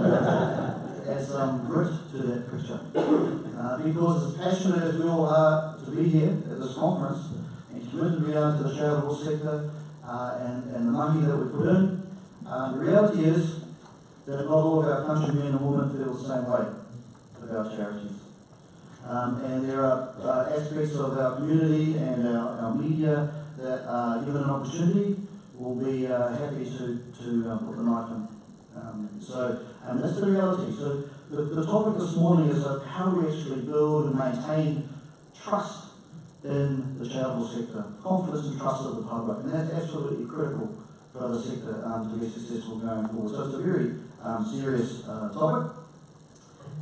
add some grit to that picture. Uh, because as passionate as we all are to be here at this conference and committed we are to the charitable sector uh, and, and the money that we put in, uh, the reality is that not all of our countrymen and women feel the same way about charities. Um, and there are uh, aspects of our community and our, our media that, uh, given an opportunity, will be uh, happy to, to put the knife in. Um, so, and that's the reality. So, the, the topic this morning is uh, how we actually build and maintain trust in the charitable sector, confidence and trust of the public, and that's absolutely critical for the sector um, to be successful going forward. So, it's a very um, serious uh, topic.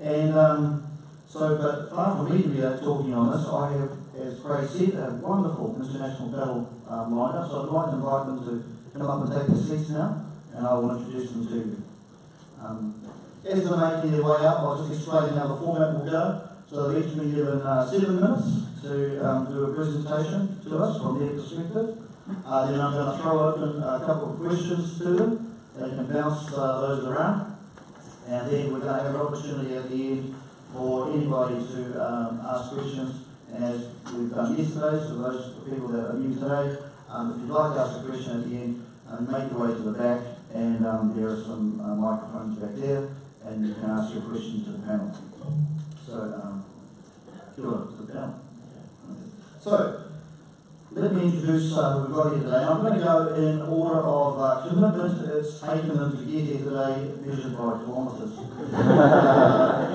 And um, so, but far from me to be uh, talking on this, I have, as Craig said, a wonderful international battle um, lineup. So I'd like to invite them to come up and take their seats now, and I will introduce them to you. Um, as they're their way up, I'll just explain how the format will go. So they've each been given uh, seven minutes to um, do a presentation to us from their perspective. Uh, then I'm going to throw open a couple of questions to them. They can bounce uh, those around. And then we're going to have an opportunity at the end for anybody to um, ask questions. And as we've done yesterday, so those people that are new today, um, if you'd like to ask a question at the end, um, make your way to the back, and um, there are some uh, microphones back there, and you can ask your questions to the panel. So, um, to the panel. So, let me introduce uh, who we've got here today. I'm going to go in order of uh, commitment it's taken them to get here today, measured by kilometres.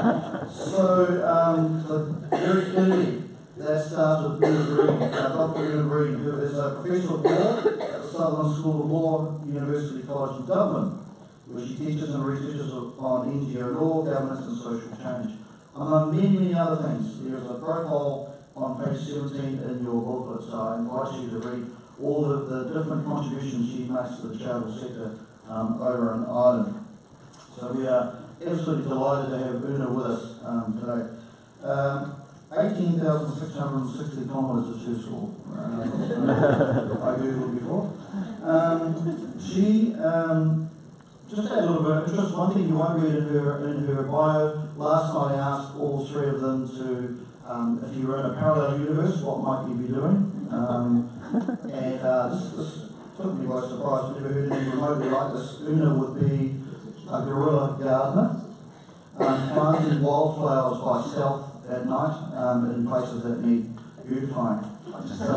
Uh, so, um, so, very clearly, that starts with Oonagh Breen, Dr. Oonagh Breen, who is a professor of law at the Sutherland School of Law, University College in Dublin, where she teaches and researches on NGO law, governance, and social change. Among many, many other things, there is a profile on page 17 in your booklet, so I invite you to read all of the different contributions she makes to the charitable sector um, over in Ireland. So we are absolutely delighted to have Oonagh with us um, today. Um, 18,660 kilometres is too small. Uh, I googled before. Um, she, um, just a little bit of interest, one thing you won't read in her, in her bio, last night I asked all three of them to um, if you were in a parallel universe, what might you be doing? Um, and uh, this, this, took me by surprise. I've never heard anything remotely like this. Oonagh would be a guerrilla gardener, um, planting wildflowers by stealth at night um, in places that need beautifying. So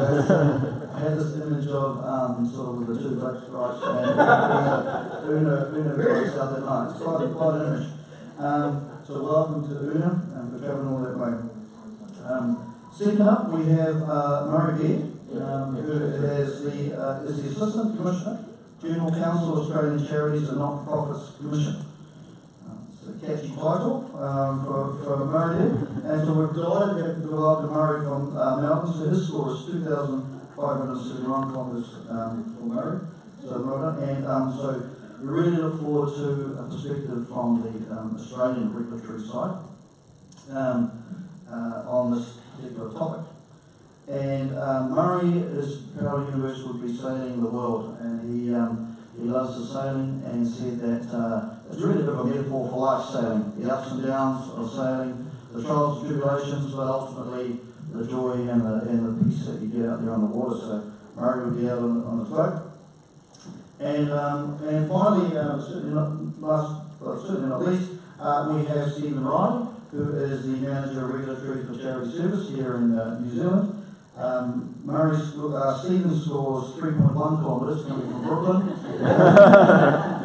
I had this image of um, sort of the two black stripes and uh, Oonagh, Oonagh stealth at night. It's quite, quite an image. Um, so welcome to Oonagh and for travelling all that way. Um, second up, we have uh, Murray Baird, um, who is the, uh, is the Assistant Commissioner, General Counsel of Australian Charities and Not-for-Profits Commission. Catchy title um, for, for Murray And so we're delighted to have Delighted Murray from uh, Melbourne. So his score is 2,571 kilometres um, for Murray. So done. And um, so we really look forward to a perspective from the um, Australian regulatory side. Um, uh, on this particular topic. And um, Murray is would be sailing the world, and he um, he loves the sailing and said that uh, it's really a bit of a metaphor for life sailing, the ups and downs of sailing, the trials and tribulations, but ultimately the joy and the, and the peace that you get out there on the water. So Murray would be out on, on the boat. And, um, and finally, uh, certainly not last, well, certainly not least, uh, we have Stephen Reilly, who is the Manager of Regulatory for Charity Service here in uh, New Zealand. Um, Murray uh, Stephen scores 3.1 kilometres coming from Brooklyn.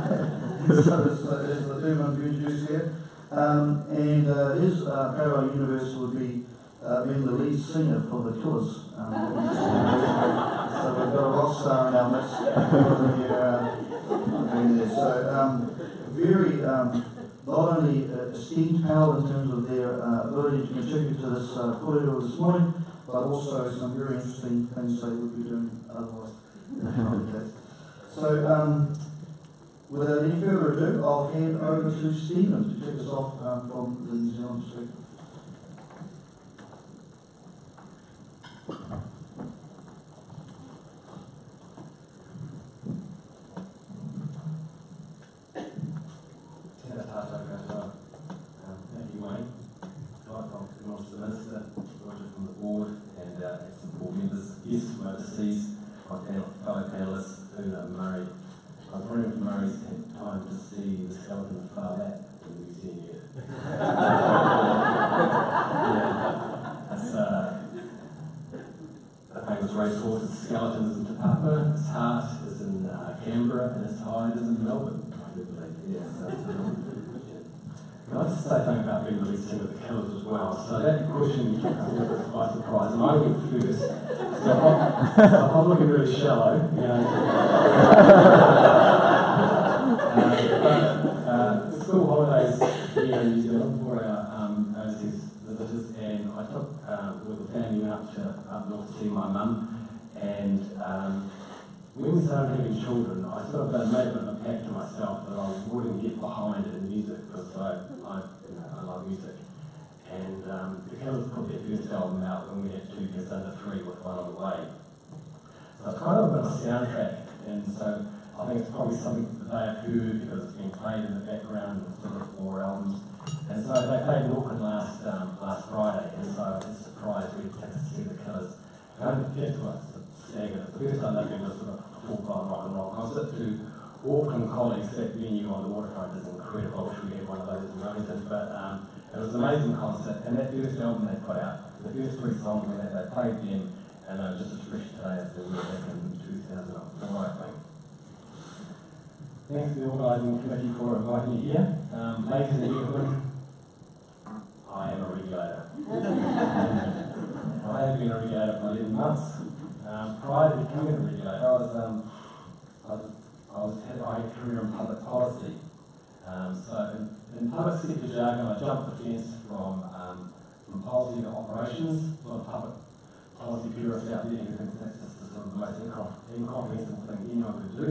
so it's, uh, it's the term I'm introduced here. Um, and uh, his uh, parallel universe would be uh, being the lead singer for the Killers. Um, so we've got a rock star in our midst. Here, uh, so um, very um, not only uh, esteemed panel in terms of their uh, ability to contribute to this uh, corridor this morning, but also some very interesting things they would be doing otherwise. so, um, without any further ado, I'll hand over to Stephen to kick us off um, from the New Zealand perspective. Tēnā tātou uh, and some board members, guests from overseas, my panel, fellow panelists, Oonagh and Murray. I was wondering if Murray's had time to see the skeleton of Phar Lap in the museum yet. yeah, that's uh, the famous racehorse's skeleton is in Te Papa, his heart is in and his hide is in Melbourne, I. Can I just say something about being released into the killers as well? So that question took us by surprise, and I went first. So I'm, so I'm looking really shallow, you know. uh, but, uh, school holidays here in New Zealand for our um, overseas visitors, and I took uh, with the family out to up north to see my mum, and um, when we started having children, I sort of made a bit of a pact to myself that I wouldn't get behind in music because I, I, you know, I love music. And um, the Killers put their first album out when we had two kids under three with one on the way. So it's kind of a bit of a soundtrack, and so I think it's probably something that they have heard because it's been played in the background in sort of four albums. And so they played in Auckland last um, last Friday, and so I was surprised we had to see the Killers. And I think kids were staggered. They've been to sort of a full-time rock and roll concert to Auckland colleagues, that venue on the waterfront is incredible. We had one of those in Wellington, but um, it was an amazing concert. And that first album they put out, the first three songs had, they played them, and they were just as fresh today as they were back in 2004, I think. Thanks to the organising committee for inviting me here. Um, ladies and gentlemen, I am a regulator. I have been a regulator for 11 months. Um, prior to becoming a regulator, I was, um, I was, I was had, a career in public policy. Um, so in, in public sector jargon, I jumped the fence from, um, from policy to operations. A lot of public policy purists out there who think that's just the sort of the most incom- incomprehensible thing anyone could do.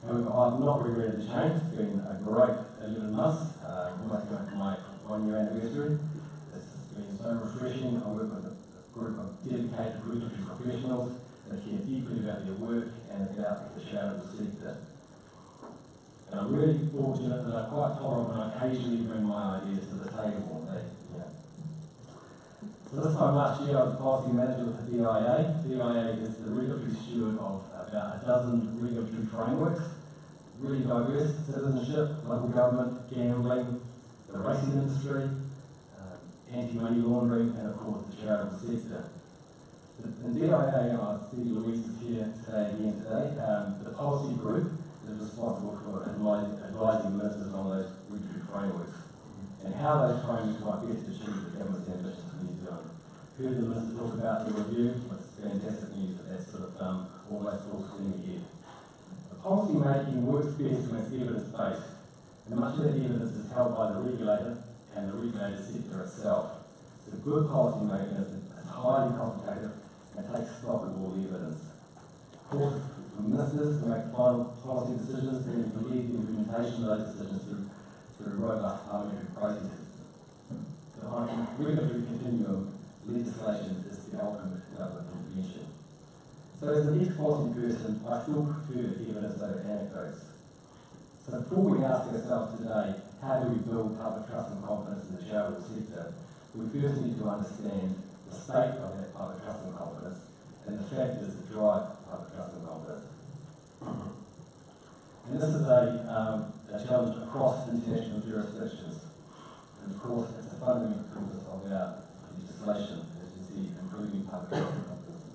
However, I've not regretted the change. It's been a great 11 months, uh, almost going my one year anniversary. It's been so refreshing. I work with group of dedicated regulatory professionals that care deeply about their work and about the shadow of the sector. And I'm really fortunate that I'm quite tolerant when I occasionally bring my ideas to the table. They, know. So this time last year I was policy manager with the DIA. DIA is the regulatory steward of about a dozen regulatory frameworks, really diverse, citizenship, local government, gambling, the racing industry, anti-money laundering, and of course the charitable sector. In DIA, see Louise is here today again today, um, the policy group is responsible for advising, ministers on those regulatory frameworks and how those frameworks might best achieve the government's ambitions for New Zealand. Heard the minister talk about the review, it's fantastic news that that's sort of um, almost full steam ahead. The policy making works best when it's evidence based, and much of that evidence is held by the regulator and the regulated sector itself. So good policy making is, is highly consultative and takes stock of all the evidence. Of course, for ministers to make final policy decisions, need to lead the implementation of those decisions through, through robust parliamentary processes. The regulatory continuum legislation is the ultimate government intervention. So as an ex-policy person, I still prefer evidence over anecdotes. So before we ask ourselves today, how do we build public trust and confidence in the charitable sector, we first need to understand the state of that public trust and confidence and the factors that drive public trust and confidence. And this is a, um, a challenge across international jurisdictions. And of course, it's a fundamental purpose of our legislation, as you see, improving public trust and confidence.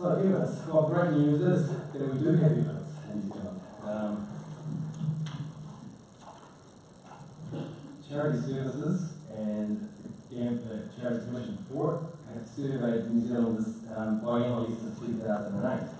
So great news is that we do have evidence in New Zealand. Um, charity services and the Charity Commission for have surveyed New Zealanders um, biennially since 2008.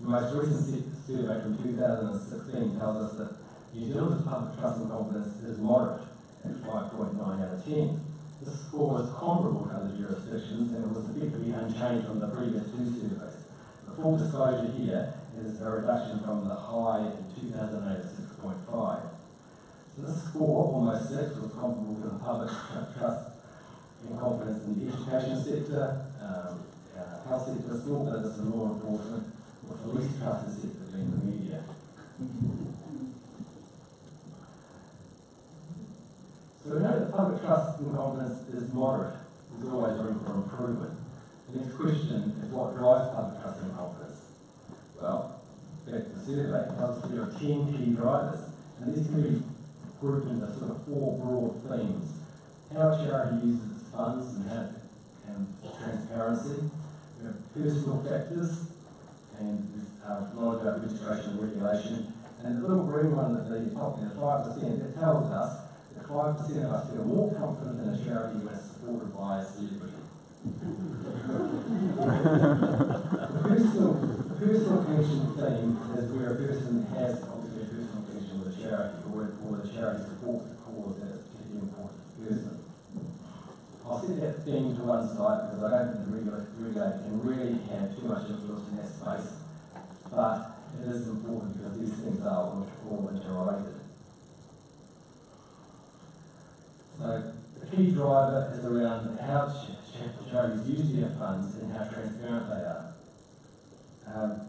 The most recent survey from 2016 tells us that New Zealand's public trust and confidence is moderate at 5.9 out of 10. This score was comparable to other jurisdictions and it was effectively unchanged from the previous two surveys. The full disclosure here is a reduction from the high in 2008 of 6.5. So this score, almost 6, was comparable to the public trust and confidence in the education sector, um, uh, health sector, small business and law enforcement, with the least trusted sector being the media. So we know that public trust and confidence is moderate. there's always room for improvement. The next question is what drives public trust and confidence? Well, back to the survey, it tells us there are 10 key drivers, and these can be grouped into sort of four broad themes. How a charity uses its funds and, how, and transparency, we have personal factors, and uh, knowledge about administration and regulation, and the little green one at the top there, 5%, it tells us that 5% of us feel more confident in a charity when it's supported by a celebrity. the personal, the personal connection theme is where a person has obviously a personal connection with a charity or, or the charity supports a cause that is particularly important to the person. I'll set that theme to one side because I don't think the regulator, regulator can really have too much influence in that space, but it is important because these things are all interrelated. So the key driver is around how ch- ch- charities use their funds and how transparent they are. Um,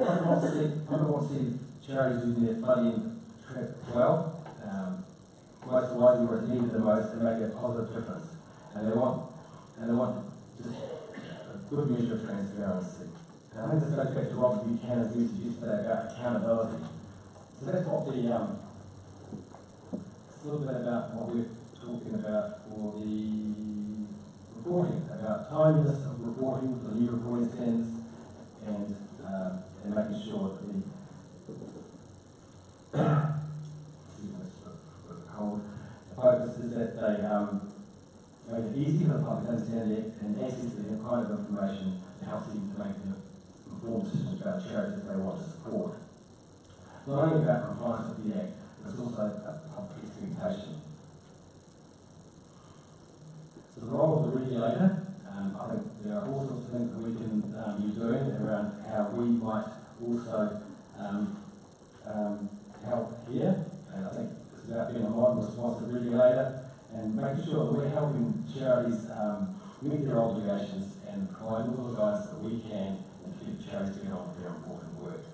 I want to see, want to see charities using their funding well, um, most wisely where it's needed the most to make a positive difference. And they want, and they want just a good measure of transparency. And I think this goes back to Robert Buchanan's usage yesterday about accountability. So that's what the, um, a little bit about what we're talking about for the reporting, about timeliness of reporting the new reporting standards and, um, and making sure that the, cold, focus is that they, um, make it easy for the public to understand it and access the kind of information that helps them to make the informed decisions about charities that they want to support. Not only about compliance with the Act, but it's also about expectation. So the role of the regulator, um, I think there are all sorts of things that we can um, be doing around how we might also um, um, help here. And I think it's about being a modern responsive regulator and making sure that we're helping charities um, meet their obligations and provide all the guidance that we can and keep charities to get on with their work.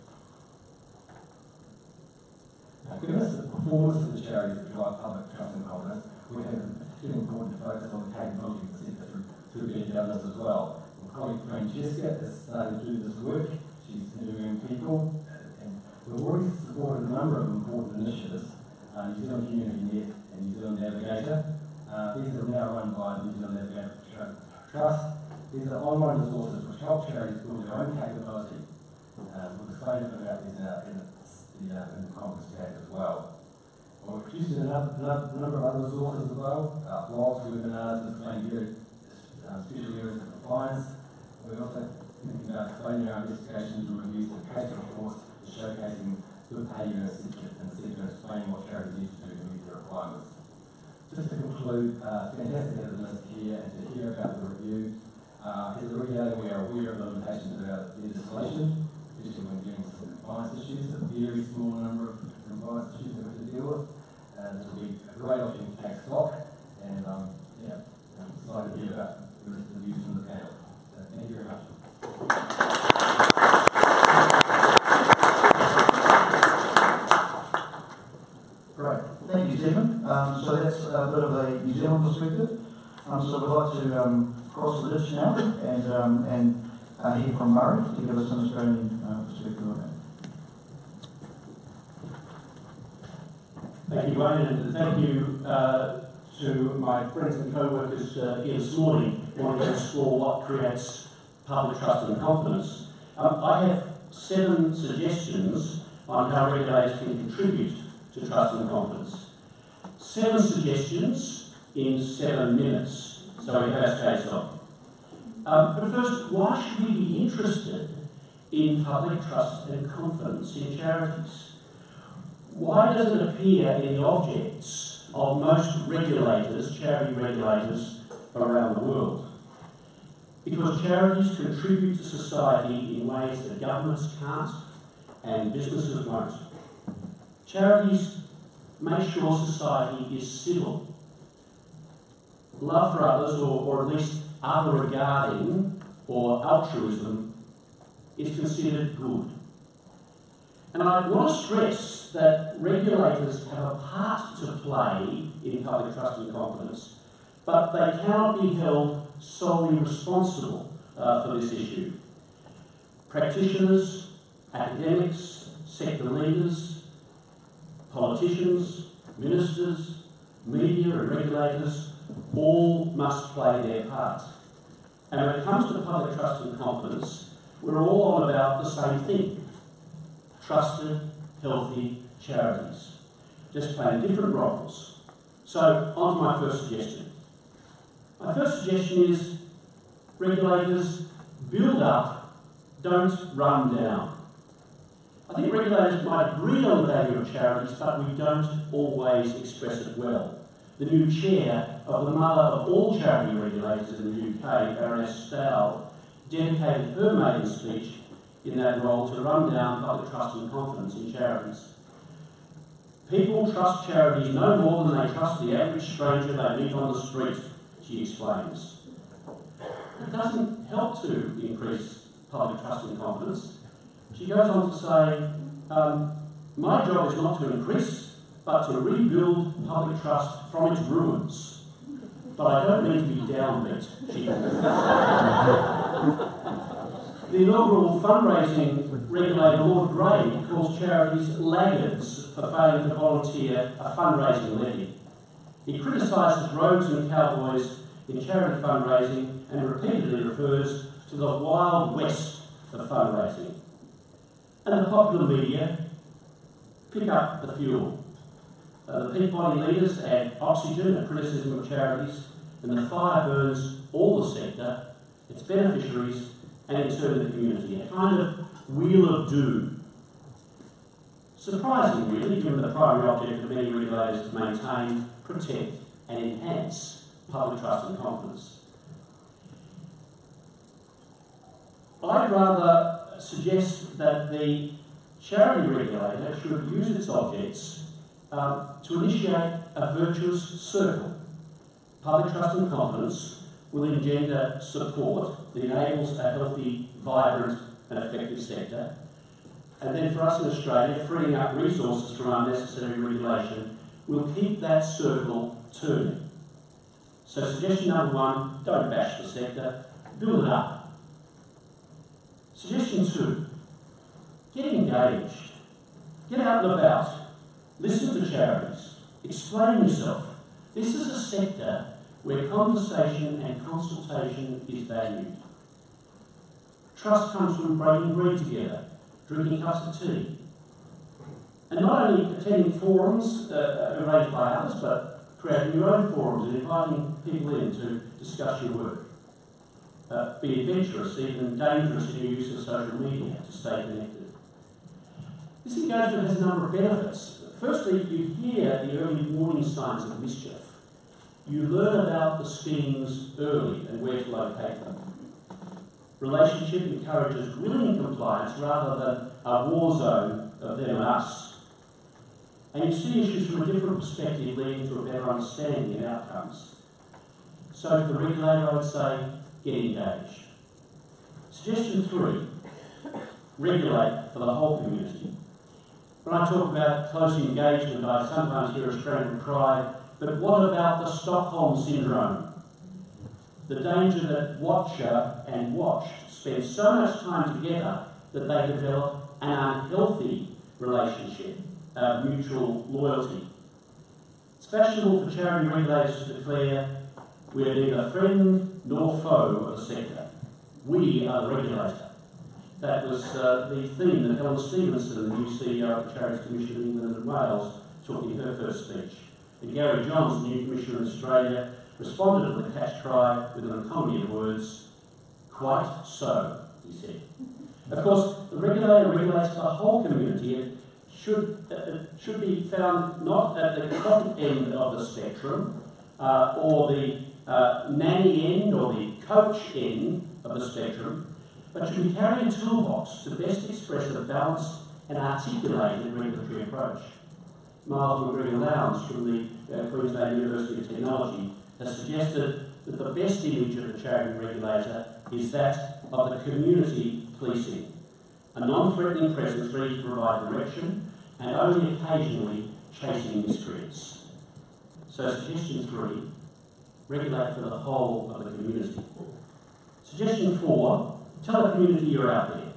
Now, given us the performance of the charities that drive public trust and confidence, we it's particularly important to focus on the capability of the sector through, through being governance as well. My colleague Francesca has started to do this work. She's interviewing people, and we've already supported a number of important initiatives. Uh, New Zealand Community Net and New Zealand Navigator. Uh, these are now run by the New Zealand Navigator Trust. These are online resources which help charities build their own capability. Um, we'll explain a bit about these in, our, in, the, uh, in the conference tag as well. Producing another, another number of other resources as well, uh, blogs, webinars, and explaining very uh, special areas of compliance. We're also thinking about explaining our investigations and reviews and case reports, showcasing good behaviour in and sector explaining what charities need to do to meet their requirements. Just to conclude, uh, fantastic list here and to hear about the review. Uh, as a regulator, we are aware of the limitations of our legislation, especially when dealing with compliance issues, a very small number of compliance issues that we have to deal with. And it'll be a great opportunity to take stock, and um, yeah, I'm excited to hear about the rest of the views from the panel. So thank you very much. Great, thank you, Stephen. Um, so that's a bit of a New Zealand perspective. Um, so we'd like to um, cross the ditch now and, um, and uh, hear from Murray to give us an Australian uh, perspective on that. Thank you, Wayne, and thank you uh, to my friends and co-workers uh, here this morning wanting to explore what creates public trust and confidence. Um, I have seven suggestions on how regulators can contribute to trust and confidence. Seven suggestions in seven minutes, so we have our case on. Um, but first, why should we be interested in public trust and confidence in charities? Why does it appear in the objects of most regulators, charity regulators around the world? Because charities contribute to society in ways that governments can't and businesses won't. Charities make sure society is civil. Love for others, or, or at least other regarding or altruism, is considered good. And I want to stress that regulators have a part to play in public trust and confidence but they cannot be held solely responsible uh, for this issue. Practitioners, academics, sector leaders, politicians, ministers, media and regulators all must play their part. And when it comes to public trust and confidence, we're all about the same thing. Trusted, healthy charities. Just playing different roles. So, on to my first suggestion. My first suggestion is regulators build up, don't run down. I think regulators might agree on the value of charities, but we don't always express it well. The new chair of the mother of all charity regulators in the UK, Baroness Stowell, dedicated her maiden speech in that role to run down public trust and confidence in charities. People trust charities no more than they trust the average stranger they meet on the street, she explains. It doesn't help to increase public trust and confidence. She goes on to say, um, my job is not to increase, but to rebuild public trust from its ruins. But I don't mean to be downbeat, she The inaugural fundraising regulator, Lord Grade, calls charities laggards for failing to volunteer a fundraising levy. He criticises rogues and cowboys in charity fundraising and repeatedly refers to the wild west of fundraising. And the popular media pick up the fuel. Uh, the peak body leaders add oxygen and criticism of charities, and the fire burns all the sector, its beneficiaries, and turn the community. A kind of wheel of doom. Surprising, really, given the primary object of many regulators to maintain, protect, and enhance public trust and confidence. I'd rather suggest that the charity regulator should use its objects um, to initiate a virtuous circle. Public trust and confidence will engender support that enables a healthy, vibrant, and effective sector. And then for us in Australia, freeing up resources from unnecessary regulation will keep that circle turning. So suggestion number one, don't bash the sector, build it up. Suggestion two, get engaged. Get out and about. Listen to charities. Explain yourself. This is a sector where conversation and consultation is valued. Trust comes from breaking bread together, drinking cups of tea, and not only attending forums uh, arranged by others, but creating your own forums and inviting people in to discuss your work. Uh, be adventurous, even dangerous in your use of social media to stay connected. This engagement has a number of benefits. Firstly, you hear the early warning signs of mischief. You learn about the schemes early and where to locate them. Relationship encourages willing compliance rather than a war zone of them and us. And you see issues from a different perspective leading to a better understanding of outcomes. So for the regulator, I would say, get engaged. Suggestion three, regulate for the whole community. When I talk about close engagement, I sometimes hear Australian cry, but what about the Stockholm Syndrome? The danger that watcher and watched spend so much time together that they develop an unhealthy relationship of mutual loyalty. It's fashionable for charity regulators to declare we are neither friend nor foe of the sector. We are the regulator. That was uh, the theme that Helen Stephenson, the new CEO of the Charities Commission of England and Wales, took in her first speech. And Gary Johns, the new Commissioner in Australia, responded to the catch cry with an economy of words, quite so, he said. Of course, the regulator regulates the whole community. It should, uh, should be found not at the top end of the spectrum uh, or the uh, nanny end or the coach end of the spectrum, but should carry a toolbox to best express a balanced and articulated regulatory approach. Myles McGregor Lowndes from the uh, Queensland University of Technology has suggested that the best image of a charity regulator is that of the community policing, a non-threatening presence ready to provide direction and only occasionally chasing miscreants. So suggestion three, regulate for the whole of the community. Suggestion four, tell the community you're out there.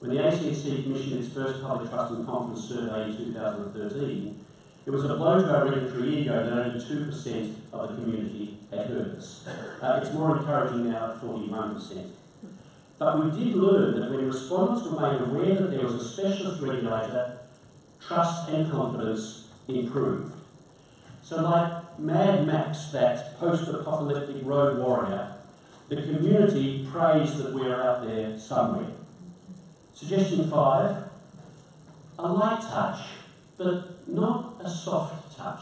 When the ACNC commissioned its first public trust and confidence survey in 2013, it was a blow to our regulatory ego that only 2% of the community had heard us. Uh, it's more encouraging now at 41%. But we did learn that when respondents were made aware that there was a specialist regulator, trust and confidence improved. So like Mad Max, that post-apocalyptic road warrior, the community prays that we're out there somewhere. Suggestion five, a light touch, but not a soft touch.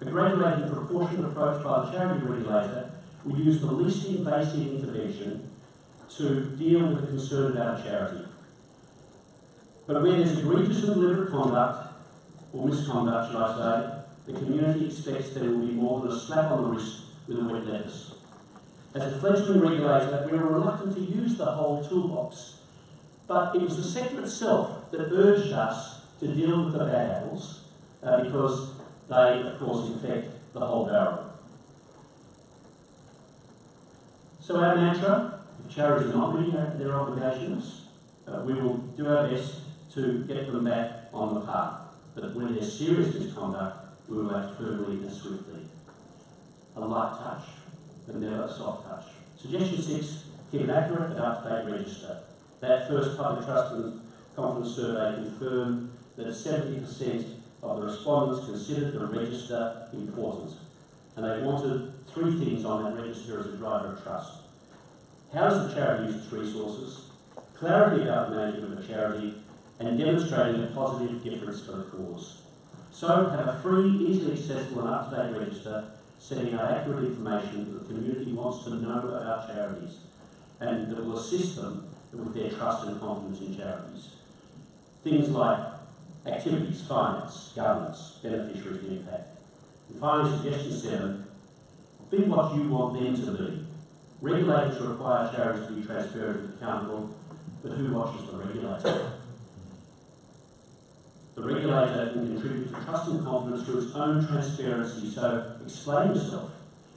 A graduated proportionate approach by the charity regulator would use the least invasive intervention to deal with the concern about charity. But where there's egregious and deliberate conduct, or misconduct, should I say, the community expects there will be more than a slap on the wrist with a wet lettuce. As a fledgling regulator, we were reluctant to use the whole toolbox, but it was the sector itself that urged us to deal with the bad uh, because they, of course, infect the whole barrel. So our mantra, if charities are not meeting their obligations, uh, we will do our best to get them back on the path. But when there's serious misconduct, we will act firmly and swiftly. A light touch, but never a soft touch. Suggestion six, keep an accurate and up-to-date register. That first public trust and confidence survey confirmed that 70% of the respondents considered the register important. And they wanted three things on that register as a driver of trust. How does the charity use its resources? Clarity about the management of the charity and demonstrating a positive difference for the cause. So have a free, easily accessible and up-to-date register setting out accurate information that the community wants to know about charities and that will assist them with their trust and confidence in charities. Things like activities, finance, governance, beneficiaries and impact. And finally, suggestion seven, be what you want them to be. Regulators require charities to be transparent and accountable, but who watches the regulator? The regulator can contribute to trust and confidence through its own transparency, so explain yourself.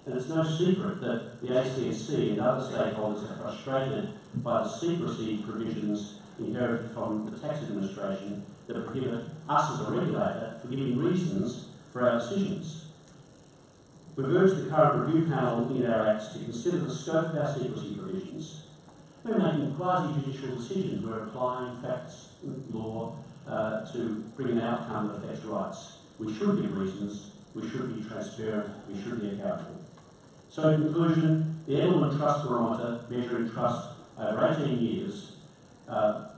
And it's no secret that the ACNC and other stakeholders are frustrated by the secrecy provisions inherited from the tax administration that prohibit us as a regulator from giving reasons for our decisions. We've urged the current review panel in our acts to consider the scope of our secrecy provisions. We're making quasi-judicial decisions. We're applying facts, law, uh, to bring an outcome that affects rights. We should give reasons, we should be transparent, we should be accountable. So in conclusion, the Edelman Trust Barometer, measuring trust over 18 years, uh,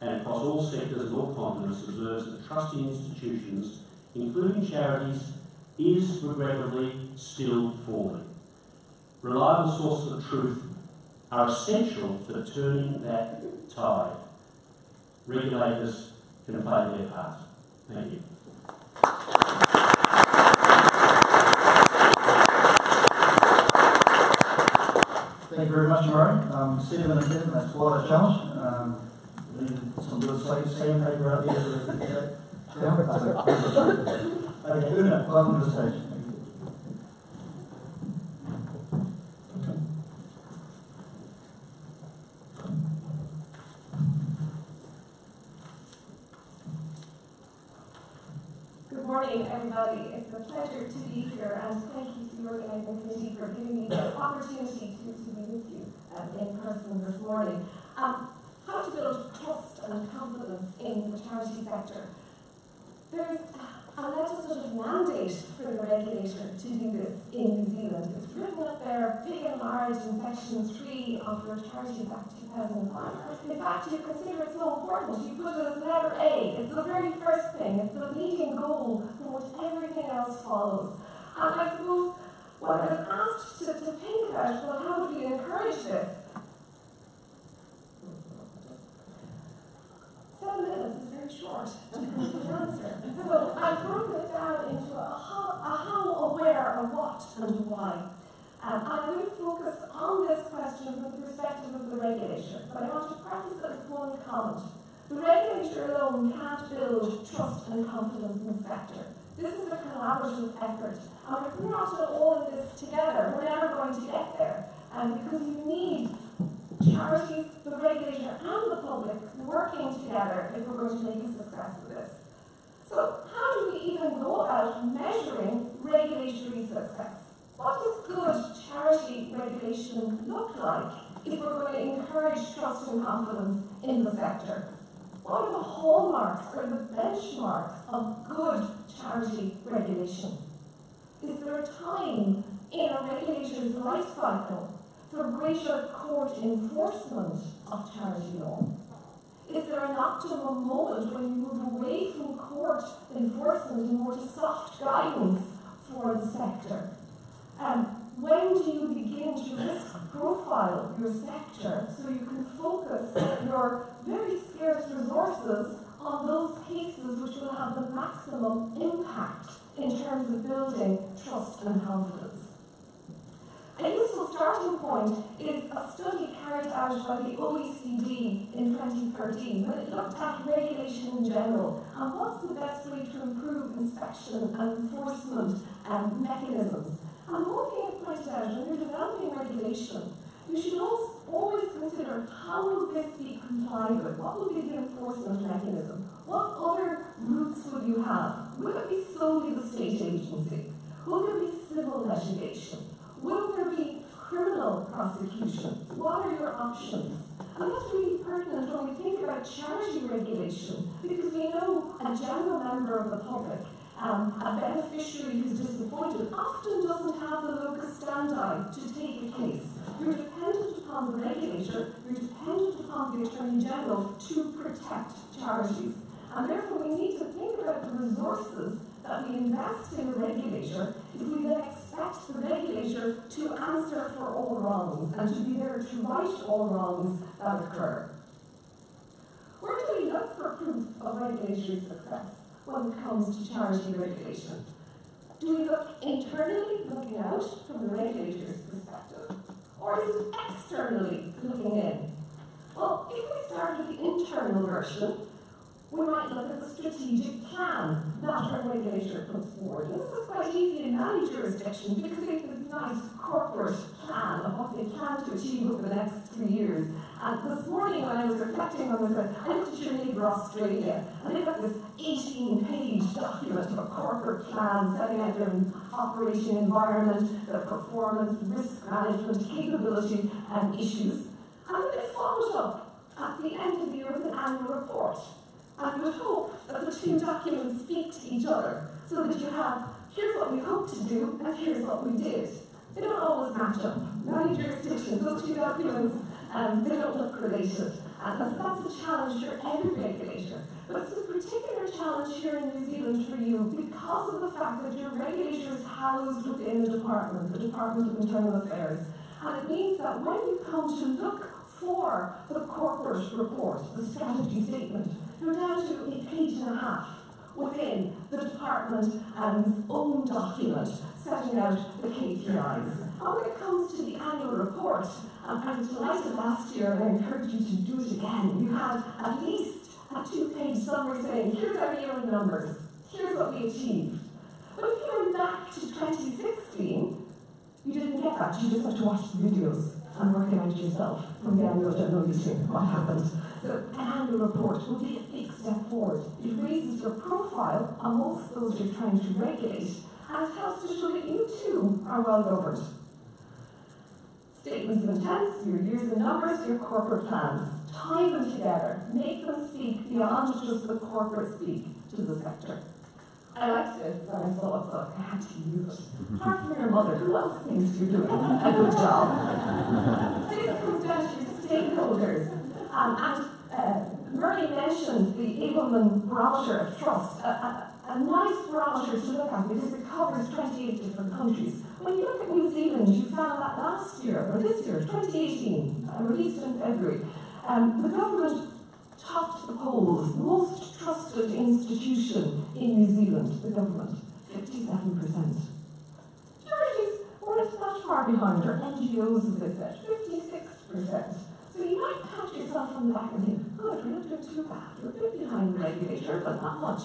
and across all sectors and all continents, observes that trust in institutions, including charities, is regrettably still falling. Reliable sources of truth are essential for turning that tide. Regulators can play their part. Thank you. Thank you very much, Murray. Um, seven and seven, that's quite a challenge. Um, good morning, everybody. It's a pleasure to be here, and thank you to the organising committee for giving me the opportunity to, to be with you um, in person this morning. Um, how to build trust and confidence in the charity sector. There's a legislative mandate for the regulator to do this in New Zealand. It's written up there, big and large, in section 3 of your Charities Act 2005. In fact, you consider it so important, you put it as letter A. It's the very first thing, it's the leading goal from which everything else follows. And I suppose when I was asked to, to think about, well, how do we encourage this? Seven minutes is very short to answer. So I broke it down into a how, a how, a where, a what, and why. Um, and I will focus on this question from the perspective of the regulator, but I want to preface it with one comment. The regulator alone can't build trust and confidence in the sector. This is a collaborative effort, and if we're not all in this together, we're never going to get there. and because you need charities, the regulator and the public working together if we're going to make a success of this. So how do we even go about measuring regulatory success? What does good charity regulation look like if we're going to encourage trust and confidence in the sector? What are the hallmarks or the benchmarks of good charity regulation? Is there a time in a regulator's life cycle for greater court enforcement of charity law? Is there an optimum moment when you move away from court enforcement and more to soft guidance for the sector? Um, when do you begin to risk profile your sector so you can focus your very scarce resources on those cases which will have the maximum impact in terms of building trust and confidence? A useful starting point is a study carried out by the OECD in 2013 when it looked at regulation in general and what's the best way to improve inspection and enforcement um, mechanisms. And one thing it pointed out, when you're developing regulation, you should always consider how will this be complied with? What will be the enforcement mechanism? What other routes will you have? Will it be solely the state agency? Will there be civil litigation? Will there be criminal prosecution? What are your options? And that's really pertinent when we think about charity regulation, because we know a general member of the public, um, a beneficiary who's disappointed, often doesn't have the locus standi to take a case. You're dependent upon the regulator, you're dependent upon the Attorney General to protect charities. And therefore we need to think about the resources that we invest in the regulator if we then expect the regulator to answer for all wrongs and to be there to right all wrongs that occur. Where do we look for proof of regulatory success when it comes to charity regulation? Do we look internally, looking out from the regulator's perspective? Or is it externally looking in? Well, if we start with the internal version, we might look at the strategic plan that our regulator puts forward. This is quite easy in many jurisdictions because they have a nice corporate plan of what they plan to achieve over the next three years. And this morning when I was reflecting on this, I looked at your neighbour Australia, and they've got this 18-page document of a corporate plan setting out their operation environment, their performance, risk management, capability, and issues. And then they followed up at the end of the year with an annual report. And we hope that the two documents speak to each other so that you have here's what we hope to do and here's what we did. They don't always match up. Many jurisdictions, those two documents, um, they don't look related. And that's a challenge for every regulator. But it's a particular challenge here in New Zealand for you because of the fact that your regulator is housed within the department, the Department of Internal Affairs. And it means that when you come to look for the corporate report, the strategy statement, you're down to a page and a half within the department its own document setting out the KPIs. And when it comes to the annual report, um, I was delighted last year and I encourage you to do it again. You had at least a two-page summary saying, here's our year in numbers, here's what we achieved. But if you went back to 2016, you didn't get that. You just had to watch the videos and work it out yourself from the annual general meeting what happened. So an annual report will be a big step forward. It raises your profile amongst those you're trying to regulate and it helps to show that you too are well governed. Statements of intent, your years and numbers, your corporate plans. Tie them together. Make them speak beyond just the corporate speak to the sector. I liked this and I saw it, so I had to use it. Apart from your mother, who else thinks you're doing a good job? this comes down to your stakeholders. Um, and Murray mentioned the Edelman Barometer of Trust, a, a, a nice barometer to look at because it covers 28 different countries. When you look at New Zealand, you found that last year, or this year, 2018, uh, released in February, um, the government topped the polls, most trusted institution in New Zealand, the government, 57%. Charities weren't not far behind, or NGOs as they said, 56%. So you might pat yourself on the back and think, good, we're not doing too bad, we're a bit behind the regulator, but not much,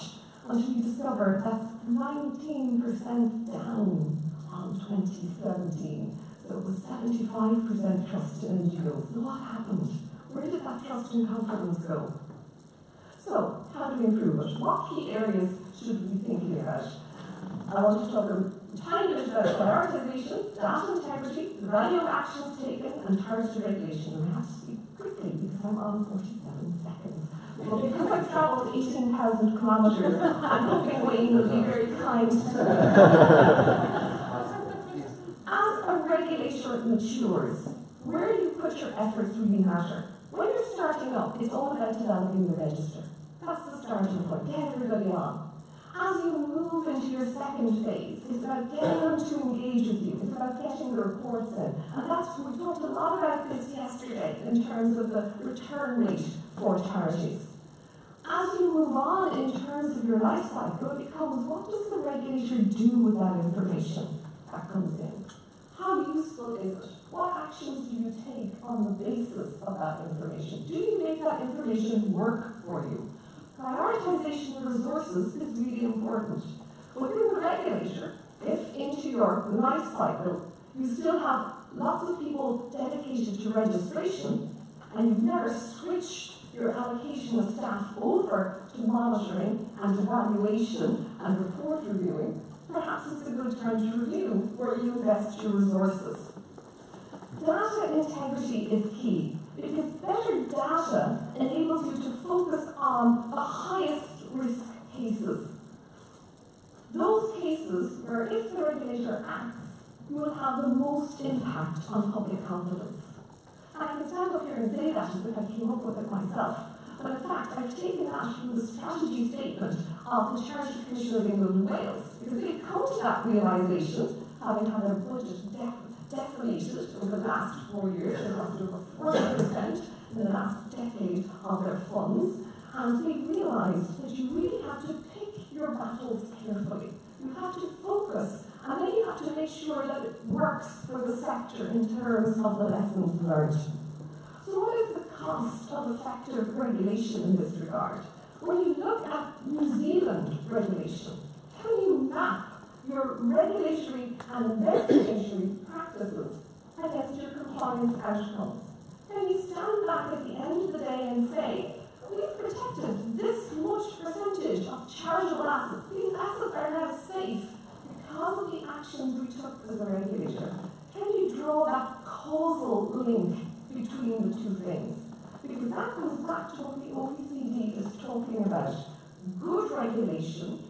until you discover that's 19% down on 2017. So it was 75% trust in NGOs. So what happened? Where did that trust and confidence go? So, how do we improve it? What key areas should we be thinking about? I want to talk tiny bit about prioritisation, data integrity, the value of actions taken, and targeted regulation. And I have to speak quickly because I'm on 47 seconds. Well, because I've travelled 18,000 kilometres, I'm hoping Wayne will be very kind to. As a regulator matures, where you put your efforts really matter. When you're starting up, it's all about developing the register. That's the starting point. Get everybody on. As you move into your second phase, it's about getting them to engage with you. It's about getting the reports in. And that's, we talked a lot about this yesterday in terms of the return rate for charities. As you move on in terms of your life cycle, it becomes what does the regulator do with that information that comes in? How useful is it? What actions do you take on the basis of that information? Do you make that information work for you? Prioritization of resources is really important. Within the regulator, if into your life cycle you still have lots of people dedicated to registration and you've never switched your allocation of staff over to monitoring and evaluation and report reviewing, perhaps it's a good time to review where you invest your resources. Data integrity is key because better data enables on the highest risk cases. Those cases where if the regulator acts, you will have the most impact on public confidence. And I can stand up here and say that as if I came up with it myself. But in fact, I've taken that from the strategy statement of the Charity Commission of England and Wales, because they've come to that realisation, having had their budget def- decimated over the last four years, they lost over 40% in the last decade of their funds, and they realised that you really have to pick your battles carefully. You have to focus, and then you have to make sure that it works for the sector in terms of the lessons learned. So what is the cost of effective regulation in this regard? When you look at New Zealand regulation, can you map your regulatory and investigatory practices against your compliance outcomes? Can you stand back at the end of the day and say, we've protected this much percentage of charitable assets. These assets are now safe because of the actions we took as a regulator. Can you draw that causal link between the two things? Because that comes back to what the OECD is talking about. Good regulation,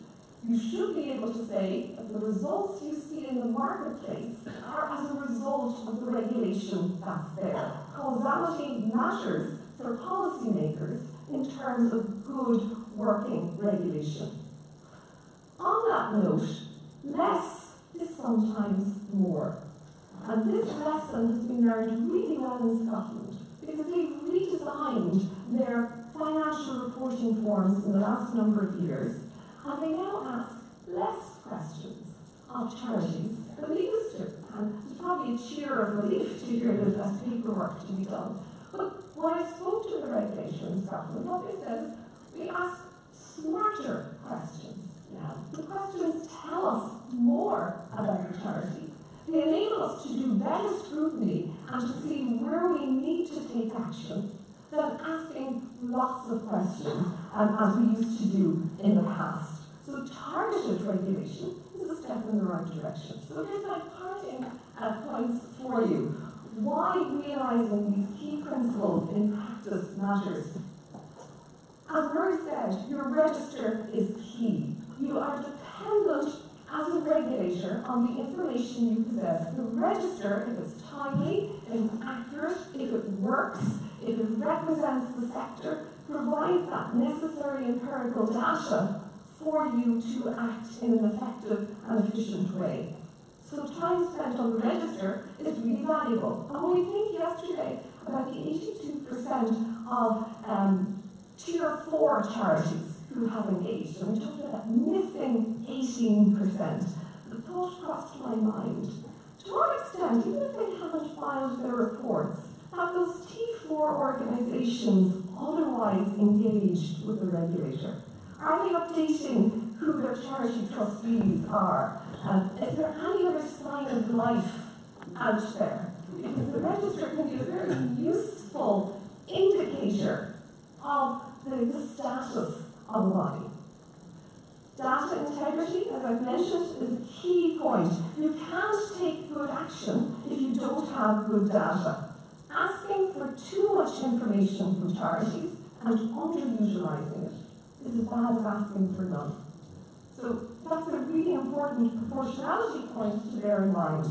you should be able to say that the results you see in the marketplace are as a result of the regulation that's there. Causality matters for policymakers in terms of good working regulation. On that note, less is sometimes more. And this lesson has been learned really well in Scotland because they've redesigned their financial reporting forms in the last number of years and they now ask less questions of charities than they used to. And it's probably a cheer of relief to hear there's less paperwork to be done. But when I spoke to the regulator in Scotland, what they said is we ask smarter questions now. The questions tell us more about your charity. They enable us to do better scrutiny and to see where we need to take action than asking lots of questions um, as we used to do in the past. So targeted regulation is a step in the right direction. So here's my parting uh, points for you. Why realizing these key principles in practice matters. As Murray said, your register is key. You are dependent as a regulator on the information you possess. The register, if it's timely, if it's accurate, if it works, if it represents the sector, provides that necessary empirical data for you to act in an effective and efficient way. So time spent on the register is really valuable. And when we think yesterday about the 82% of um, tier four charities who have engaged, and we talked about that missing 18%, the thought crossed my mind. To what extent, even if they haven't filed their reports, have those T4 organisations otherwise engaged with the regulator? Are they updating who their charity trustees are? Um, is there any other sign of life out there? Because the register can be a very useful indicator of the, status of a body. Data integrity, as I've mentioned, is a key point. You can't take good action if you don't have good data. Asking for too much information from charities and underutilising it is as bad as asking for none. So that's a really important proportionality point to bear in mind.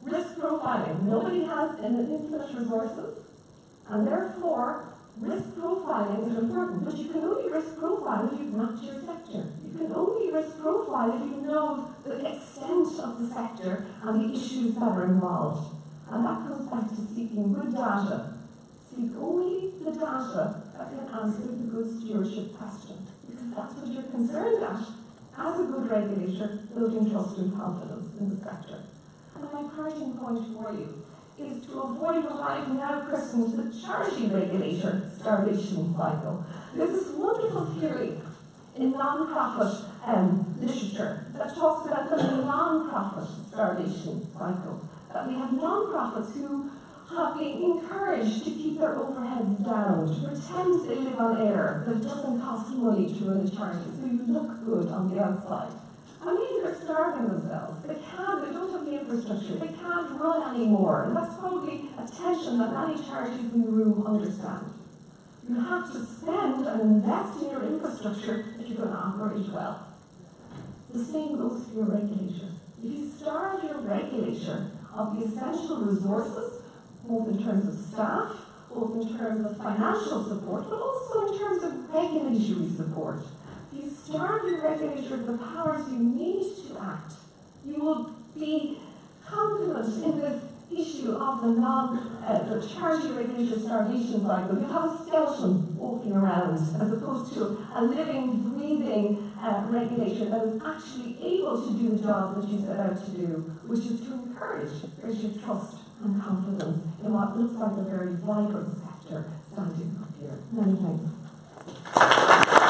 Risk profiling. Nobody has infinite resources, and therefore risk profiling is important. But you can only risk profile if you've mapped your sector. You can only risk profile if you know the extent of the sector and the issues that are involved. And that comes back to seeking good data. Seek only the data that can answer the good stewardship question. That's what you're concerned at as a good regulator, building trust and confidence in the sector. And my parting point for you is to avoid what I've now christened the charity regulator starvation cycle. There's this wonderful theory in non-profit um, literature that talks about the non-profit starvation cycle. That we have non-profits who have been encouraged to keep their overheads down, to pretend they live on air, that it doesn't cost money to run a charity, so you look good on the outside. I maybe they're starving themselves. They can't, they don't have the infrastructure, they can't run anymore. And that's probably a tension that many charities in the room understand. You have to spend and invest in your infrastructure if you're going to operate well. The same goes for your regulator. If you starve your regulator of the essential resources, both in terms of staff, both in terms of financial support, but also in terms of regulatory support, you starve your regulator of the powers you need to act, you will be confident in this issue of the non uh, the charity regulator starvation cycle. You have a skeleton walking around as opposed to a living, breathing uh, regulator that is actually able to do the job that you set out to do, which is to encourage greater trust and confidence in what looks like a very vibrant sector standing up here. Many thanks.